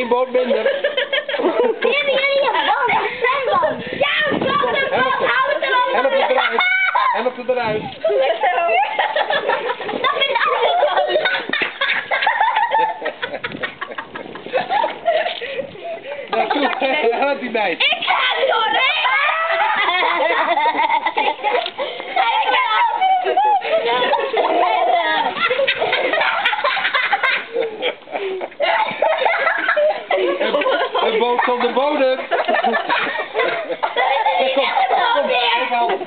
minder. Hebben jullie een band? Zwemband? Ja, een band, een band. Hou het. Help het eruit. Help het eruit. Dat vind ik ook niet Ja, toe. Help die meid. Ik ga het. Een, een boot van de bodem. Ja, kom, kom, ik help.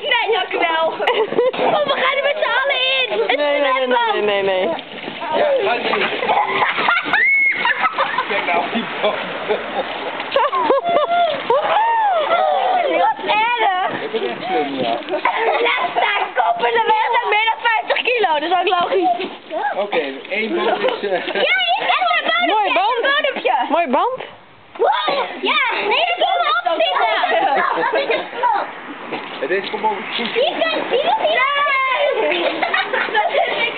Nee, dank u wel. Kom, we gaan met z'n allen in. Het Nee, nee, nee, nee, nee, nee. Ja, ga je. Kijk nou, die boot. Wat erg. Ik echt slim, ja. Laat staan, koppen de weg naar meer dan 50 kilo. Dat is ook logisch. Oké, één boot is... eh, Ja, hier is een bodempje. Mooi band. Een bodempje. Mooi band. Wow. Ja, nee, dat kan me opzitten. Dat is het knop. Het is gewoon. Hier je zien of hier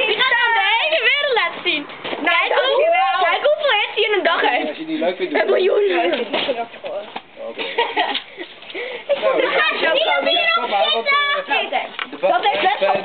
Die gaat aan de hele wereld laten zien. Kijk hoe, kijk hoeveel hits hij in een dag heeft. Als je die leuk vindt, Een het. miljoen. Peter, Peter, go there, go there.